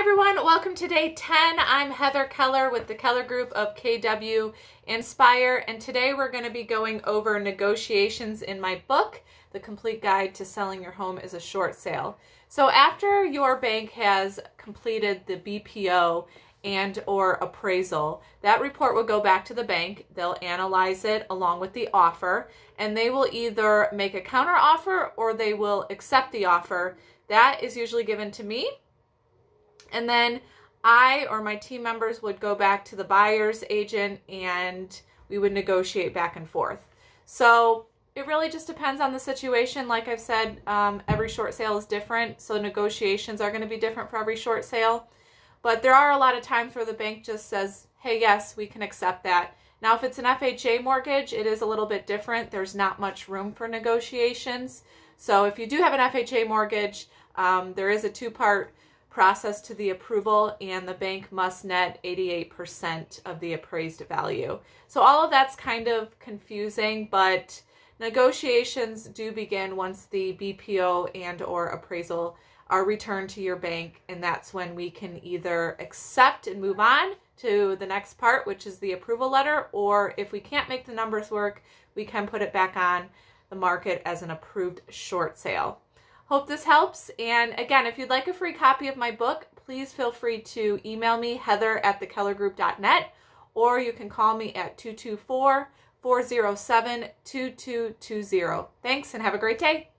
everyone, welcome to day 10. I'm Heather Keller with the Keller Group of KW Inspire, and today we're going to be going over negotiations in my book, The Complete Guide to Selling Your Home as a Short Sale. So after your bank has completed the BPO and or appraisal, that report will go back to the bank. They'll analyze it along with the offer, and they will either make a counter offer or they will accept the offer. That is usually given to me and then I or my team members would go back to the buyer's agent and we would negotiate back and forth. So it really just depends on the situation. Like I've said, um, every short sale is different. So negotiations are going to be different for every short sale. But there are a lot of times where the bank just says, hey, yes, we can accept that. Now, if it's an FHA mortgage, it is a little bit different. There's not much room for negotiations. So if you do have an FHA mortgage, um, there is a two-part process to the approval and the bank must net 88% of the appraised value. So all of that's kind of confusing, but negotiations do begin once the BPO and or appraisal are returned to your bank and that's when we can either accept and move on to the next part, which is the approval letter, or if we can't make the numbers work, we can put it back on the market as an approved short sale. Hope this helps. And again, if you'd like a free copy of my book, please feel free to email me, heather at thekellergroup.net, or you can call me at 224 407 2220. Thanks and have a great day.